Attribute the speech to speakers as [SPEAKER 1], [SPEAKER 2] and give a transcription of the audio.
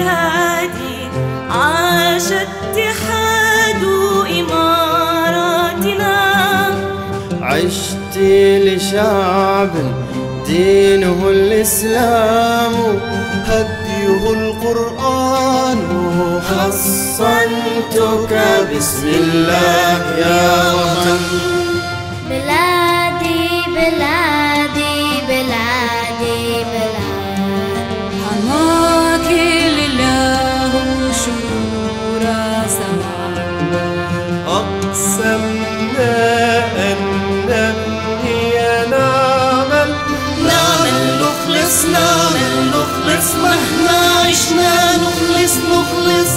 [SPEAKER 1] بلادي عاش اتحاد إماراتنا.
[SPEAKER 2] عشت لشعب دينه الإسلام. هديه القرآن. حصنتك بسم الله يا وطن. أقسمنا أن نبني نعمل نعمل نخلص نعمل نخلص. مهما عشنا نخلص نخلص.